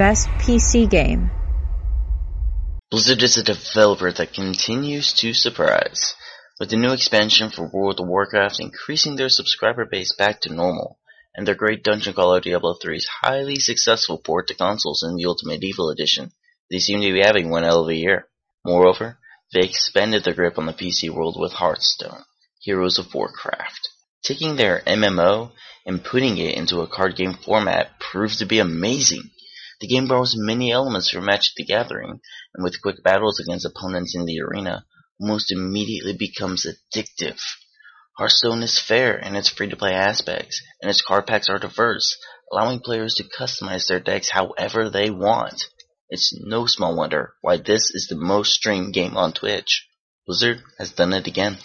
best PC game. Blizzard is a developer that continues to surprise, with the new expansion for World of Warcraft increasing their subscriber base back to normal, and their great dungeon crawler Diablo 3's highly successful port to consoles in the Ultimate Evil Edition. They seem to be having one hell of a year. Moreover, they expanded their grip on the PC world with Hearthstone, Heroes of Warcraft. Taking their MMO and putting it into a card game format proved to be amazing. The game borrows many elements from Magic the Gathering, and with quick battles against opponents in the arena, almost immediately becomes addictive. Hearthstone is fair in its free-to-play aspects, and its card packs are diverse, allowing players to customize their decks however they want. It's no small wonder why this is the most streamed game on Twitch. Blizzard has done it again.